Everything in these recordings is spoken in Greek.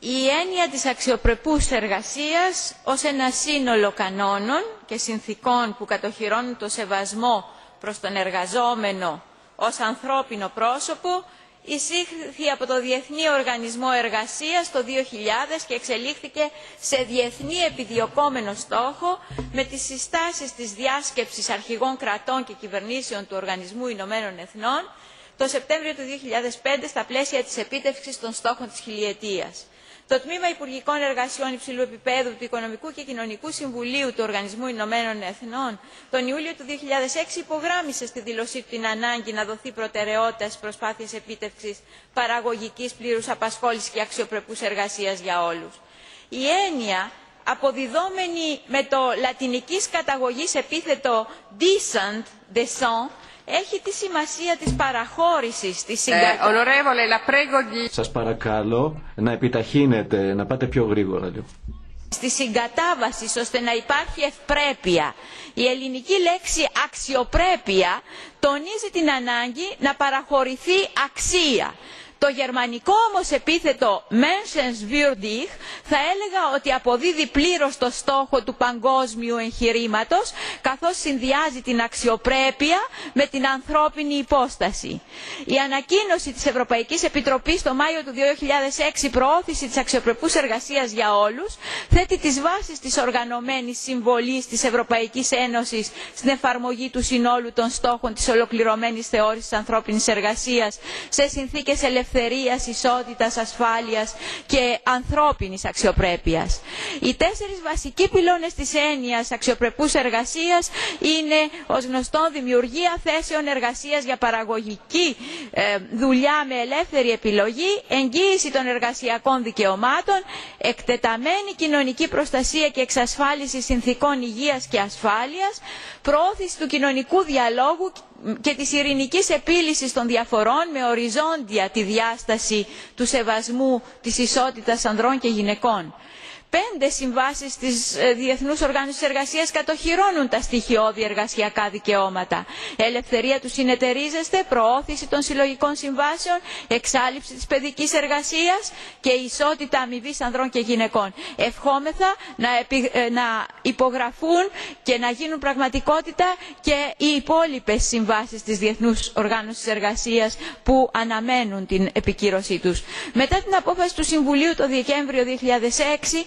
η έννοια της αξιοπρεπούς εργασίας ως ένα σύνολο κανόνων και συνθήκων που κατοχυρώνουν το σεβασμό προς τον εργαζόμενο ως ανθρώπινο πρόσωπο εισήχθη από το Διεθνή Οργανισμό Εργασίας το 2000 και εξελίχθηκε σε διεθνή επιδιωκόμενο στόχο με τις συστάσεις της διάσκεψης αρχηγών κρατών και κυβερνήσεων του Οργανισμού Ηνωμένων Εθνών το Σεπτέμβριο του 2005 στα πλαίσια της επίτευξης των στόχων της χιλιετίας. Το Τμήμα Υπουργικών Εργασιών Υψηλού Επιπέδου του Οικονομικού και Κοινωνικού Συμβουλίου του Οργανισμού Ηνωμένων Εθνών τον Ιούλιο του 2006 υπογράμμισε στη δήλωσή του την ανάγκη να δοθεί προτεραιότητα στις προσπάθειες επίτευξης παραγωγικής πλήρους απασχόλησης και αξιοπρεπούς εργασίας για όλους. Η έννοια αποδιδόμενη με το λατινικής καταγωγής επίθετο decent, decent, έχει τη σημασία της παραχώρησης της συγκατάβασης. Σας παρακαλώ να επιταχύνετε, να πάτε πιο γρήγορα λίγο. Στη συγκατάβαση ώστε να υπάρχει ευπρέπεια. Η ελληνική λέξη αξιοπρέπεια τονίζει την ανάγκη να παραχωρηθεί αξία το γερμανικό όμως επίθετο Menschenswürdig θα έλεγα ότι αποδίδει πλήρως το στόχο του παγκόσμιου εγχειρήματος καθώς συνδυάζει την αξιοπρέπεια με την ανθρώπινη υπόσταση. Η ανακοίνωση της Ευρωπαϊκής Επιτροπής το Μάιο του 2006 προώθηση της αξιοπρεπούς εργασίας για όλους θέτει τις βάσεις της οργανωμένης συμβολής της Ευρωπαϊκής Ένωσης στην εφαρμογή του συνόλου των στόχων της ολοκληρωμένης θεώρησης ανθρώπινης εργασίας σε συνθήκες ελευθερίας ελευθερίας, ισότητας, ασφάλειας και ανθρώπινης αξιοπρέπειας. Οι τέσσερις βασικοί πυλώνες της έννοιας αξιοπρεπούς εργασίας είναι ως γνωστό δημιουργία θέσεων εργασίας για παραγωγική ε, δουλειά με ελεύθερη επιλογή, εγγύηση των εργασιακών δικαιωμάτων, εκτεταμένη κοινωνική προστασία και εξασφάλιση συνθήκων υγείας και ασφάλειας, προώθηση του κοινωνικού διαλόγου και της ειρηνικής επίλυσης των διαφορών με οριζόντια τη διάσταση του σεβασμού της ισότητας ανδρών και γυναικών πέντε συμβάσεις της ε, Διεθνούς Οργάνωσης Εργασίας κατοχυρώνουν τα στοιχειώδη εργασιακά δικαιώματα. Ελευθερία του συνεταιρίζεστε, προώθηση των συλλογικών συμβάσεων, εξάλληψη της παιδικής εργασίας και ισότητα αμοιβής ανδρών και γυναικών. Ευχόμεθα να, ε, να υπογραφούν και να γίνουν πραγματικότητα και οι υπόλοιπες συμβάσεις της Διεθνούς Οργάνωσης Εργασίας που αναμένουν την επικύρωσή τους. Μετά την απόφαση του Συμβουλίου το Δεκέμβριο 2006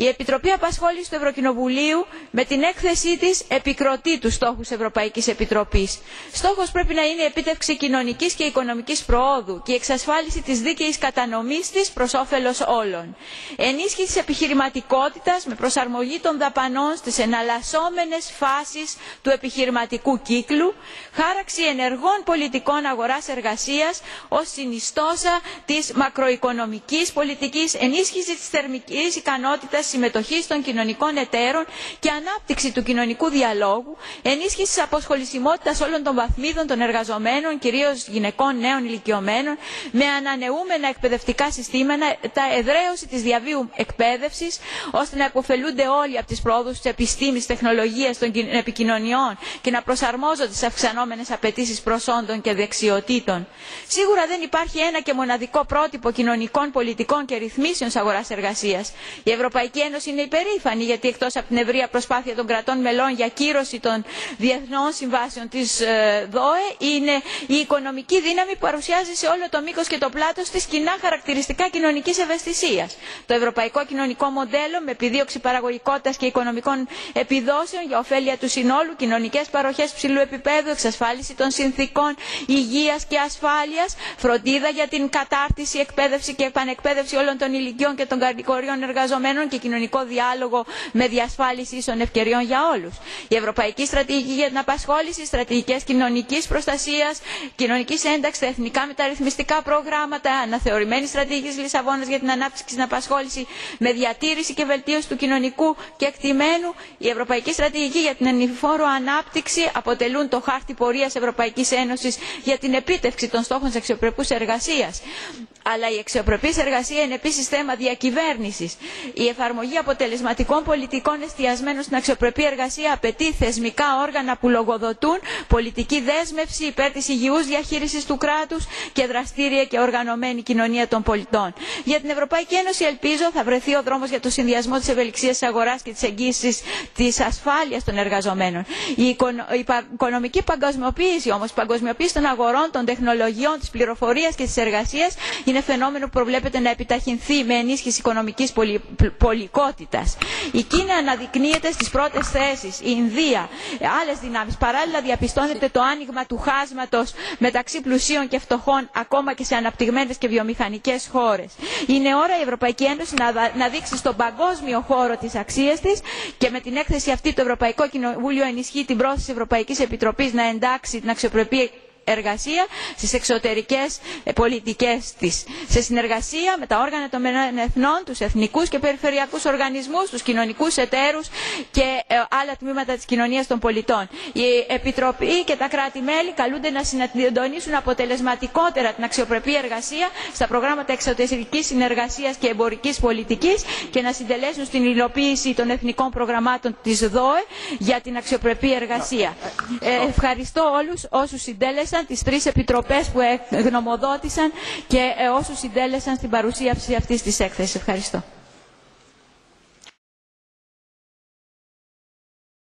η επιτροπή απασχόλησης του ευρωκοινοβουλίου με την έκθεσή της επικροτεί τους στόχους ευρωπαϊκής επιτροπής. στόχος πρέπει να είναι η επίτευξη κοινωνικής και οικονομικής προόδου και η εξασφάλιση της δίκαιης κατανομής της προς όφελος όλων. ενίσχυση της επιχειρηματικότητας με προσαρμογή των δαπανών στις εναλλασσόμενες φάσεις του επιχειρηματικού κύκλου χάραξη ενεργών πολιτικών αγοράς εργασίας ως συνιστόσα της μακροοικονομικής πολιτικής ενίσχυση της θερμικής ικανότητας συμμετοχή των κοινωνικών εταίρων και ανάπτυξη του κοινωνικού διαλόγου ενίσχυσης της αποσχολησιμότητας όλων των βαθμίδων των εργαζομένων κυρίως γυναικών νέων ηλικιωμένων με ανανεούμενα εκπαιδευτικά συστήματα εδραίωση της διαβίου εκπαίδευσης ώστε να υποφελούνται όλοι από τις προόδου της επιστήμης τεχνολογίας των επικοινωνιών και να προσαρμόζονται στις αυξανόμενες απαιτήσεις προσόντων και δεξιοτήτων. σίγουρα δεν υπάρχει ένα και μοναδικό πρότυπο κοινωνικών πολιτικών και ρυθμίσεων αγοράς εργασίας. η ευρωπαϊκή ευρωπαϊκή ένωση είναι υπερήφανη γιατί εκτός από την ευρεία προσπάθεια των κρατών μελών για κύρωση των διεθνών συμβάσεων της ε, ΔΟΕ είναι η οικονομική δύναμη που παρουσιάζει σε όλο το μήκος και το πλάτος της κοινά χαρακτηριστικά κοινωνικής ευαισθησίας. Το ευρωπαϊκό κοινωνικό μοντέλο με επιδίωξη παραγωγικότητας και οικονομικών επιδόσεων για ωφέλεια του συνόλου, κοινωνικές παροχές ψηλού επίπεδου, εξασφάλιση των συνθήκων υγείας και ασφάλειας, φροντίδα για την κατάρτιση, εκπαίδευση και επανεκπαίδευση όλων των ηλικιών και των κατηγοριών εργαζομένων και κοινωνικό διάλογο με διασφάλιση ίσων ευκαιριών για όλους. Η Ευρωπαϊκή Στρατηγική για την Απασχόληση, στρατηγικές κοινωνικής προστασίας, κοινωνικής ένταξης, τα εθνικά μεταρρυθμιστικά προγράμματα, αναθεωρημένη στρατηγική Λισαβόνας για την ανάπτυξη και την απασχόληση με διατήρηση και βελτίωση του κοινωνικού και εκτιμένου, η Ευρωπαϊκή Στρατηγική για την ενηφόρο ανάπτυξη αποτελούν το χάρτη πορείας Ευρωπαϊκής Ένωσης για την επίτευξη των στόχων της αξιοπρεπούς εργασίας αλλά η αξιοπρεπής εργασία είναι επίσης θέμα διακυβέρνησης. η εφαρμογή αποτελεσματικών πολιτικών εστιασμένων στην αξιοπρεπή εργασία απαιτεί θεσμικά όργανα που λογοδοτούν πολιτική δέσμευση υπέρ της υγιούς διαχείρισης του κράτους και δραστήρια και οργανωμένη κοινωνία των πολιτών. για την ευρωπαϊκή ένωση ελπίζω θα βρεθεί ο δρόμος για το συνδυασμό της ευελιξίας της αγοράς και της εγγύησης της ασφάλειας των εργαζομένων. η οικονομική παγκοσμιοποίηση όμως η παγκοσμιοποίηση των αγορών των τεχνολογιών της πληροφορίας και της εργασίας είναι φαινόμενο που προβλέπεται να επιταχυνθεί με ενίσχυση οικονομικής πολικότητας. η κίνα αναδεικνύεται στις πρώτες θέσεις η ινδία άλλες δυνάμεις. παράλληλα διαπιστώνεται το άνοιγμα του χάσματος μεταξύ πλουσίων και φτωχών ακόμα και σε αναπτυγμένες και βιομηχανικές χώρες. είναι ώρα η ευρωπαϊκή ένωση να δείξει στον παγκόσμιο χώρο τις αξίες της και με την έκθεση αυτή το ευρωπαϊκό κοινοβούλιο ενισχύει την πρόθεση της ευρωπαϊκής επιτροπής να εντάξει την αξιοπρεπή εργασία στις εξωτερικές πολιτικές της σε συνεργασία με τα όργανα των εθνών τους εθνικούς και περιφερειακούς οργανισμούς τους κοινωνικούς εταίρους και άλλα τμήματα της κοινωνίας των πολιτών. η επιτροπή και τα κράτη μέλη καλούνται να συντονίσουν αποτελεσματικότερα την αξιοπρεπή εργασία στα προγράμματα εξωτερικής συνεργασίας και εμπορικής πολιτικής και να συντελέσουν στην υλοποίηση των εθνικών προγραμμάτων της ΔΟΕ για την αξιοπρεπή εργασία. ευχαριστώ όλους όσους συντέλεσαν τι τις τρεις επιτροπές που γνωμοδότησαν και όσους συντέλεσαν στην παρουσίαση αυτής της έκθεσης. Ευχαριστώ.